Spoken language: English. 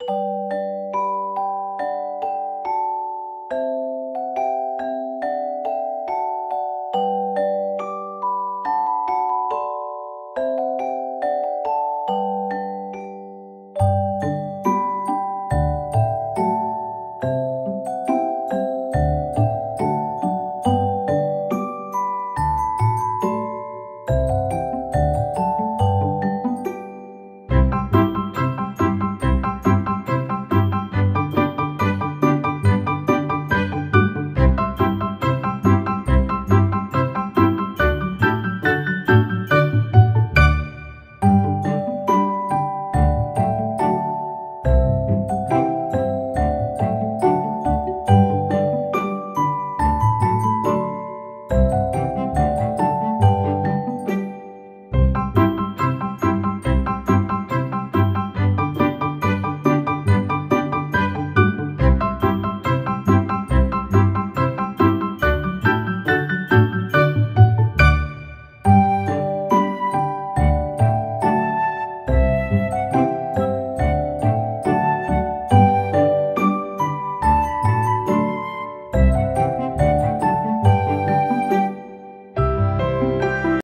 you